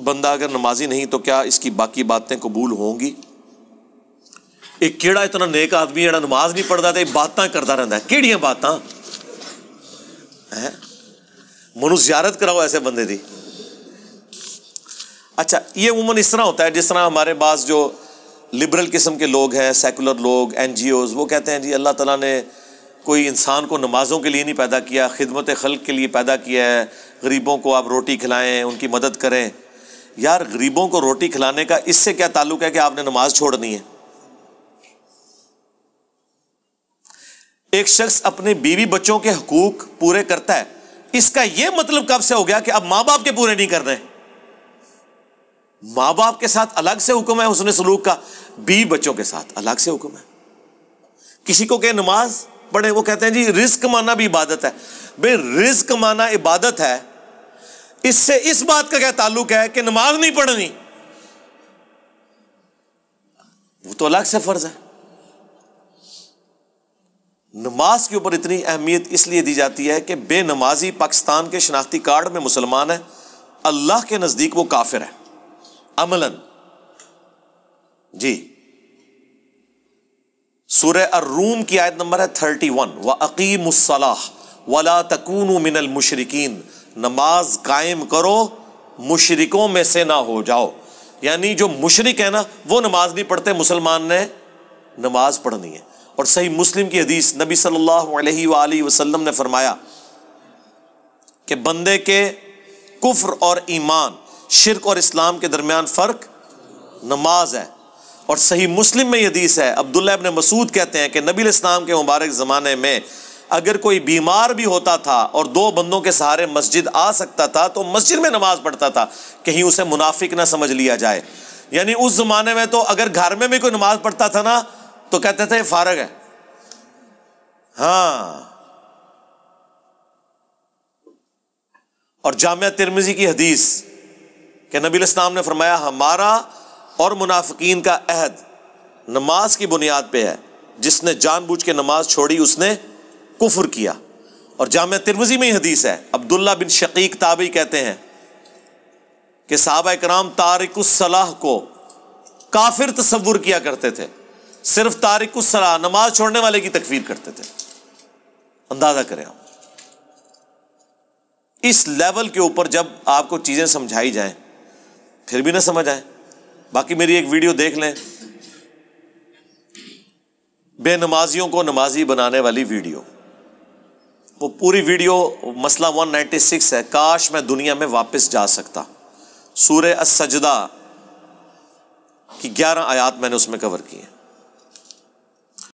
बंदा अगर नमाजी नहीं तो क्या इसकी बाकी बातें कबूल होंगी? एक केड़ा इतना नेक आदमी जरा नमाज़ नहीं पढ़ता तो बात करता रहता है। बात? है? मनु जियारत कराओ ऐसे बंदे की अच्छा ये उमूमन इस तरह होता है, जिस तरह हमारे पास जो लिबरल किस्म के लोग हैं, सेकुलर लोग एन जी ओज़ वो कहते हैं, जी, अल्लाह ताला ने कोई इंसान को नमाज़ों के लिए नहीं पैदा किया खिदमत खल के लिए पैदा किया है, गरीबों को आप रोटी खिलाएँ, उनकी मदद करें। यार गरीबों को रोटी खिलाने का इससे क्या ताल्लुक है कि आपने नमाज़ छोड़नी है? एक शख्स अपने बीवी बच्चों के हकूक पूरे करता है। इसका यह मतलब कब से हो गया कि अब माँ बाप के पूरे नहीं कर रहे माँ बाप के साथ अलग से हुक्म है उसने सलूक का। बीवी बच्चों के साथ अलग से हुक्म है। किसी को कहे नमाज़ पढ़े वो कहते हैं जी रिस्क माना भी इबादत है। भाई रिस्क माना इबादत है इससे इस बात का क्या ताल्लुक है कि नमाज़ नहीं पढ़नी? वो तो अलग से फ़र्ज़ है। नमाज़ के ऊपर इतनी अहमियत इसलिए दी जाती है कि बेनमाजी पाकिस्तान के शनाख्ती कार्ड में मुसलमान है, अल्लाह के नज़दीक वो काफिर है। अमलन। जी। सूर्य अर्रूम की आयत नंबर है थर्टी वन। व अकीमसलाह वला तकून मिनल मुशरकिन। नमाज़ कायम करो, मुशरकों में से ना हो जाओ। यानी जो मुशरक है ना, वो नमाज़ नहीं पढ़ते, मुसलमान ने नमाज़ पढ़नी है। और सही मुस्लिम की हदीस नबी सल्लल्लाहु अलैहि वसल्लम ने फरमाया कि बंदे के कुफ्र और ईमान, शिरक और इस्लाम के दरमियान फ़र्क नमाज़ है। और सही मुस्लिम में हदीस है, अब्दुल्ला इब्न मसूद कहते हैं कि नबी इस्लाम के मुबारक ज़माने में अगर कोई बीमार भी होता था और दो बंदों के सहारे मस्जिद आ सकता था तो मस्जिद में नमाज़ पढ़ता था। कहीं उसे मुनाफिक ना समझ लिया जाए। यानी उस ज़माने में तो अगर घर में भी कोई नमाज़ पढ़ता था ना तो कहते थे फारग है। हाँ। और जामिया तिरमिजी की हदीस, के नबी इस्लाम ने फरमाया, हमारा और मुनाफिकीन का अहद नमाज़ की बुनियाद पे है। जिसने जानबूझ के नमाज़ छोड़ी, उसने कुफर किया। और जाम तिरमिजी में ही हदीस है। अब्दुल्ला बिन शकीक ताबी कहते हैं कि साहब कराम तारिकुसलाह को काफिर तस्वुर किया करते थे। सिर्फ़ तारिकुसलाह नमाज़ छोड़ने वाले की तकफीर करते थे। अंदाज़ा करें आप। इस लेवल के ऊपर जब आपको चीज़ें समझाई जाएँ, फिर भी ना समझ आए। बाकी मेरी एक वीडियो देख लें। बेनमाजियों को नमाजी बनाने वाली वीडियो। पूरी वीडियो मसला 196 है। काश मैं दुनिया में वापस जा सकता। सूर्य असजदा की 11 आयात मैंने उसमें कवर की है।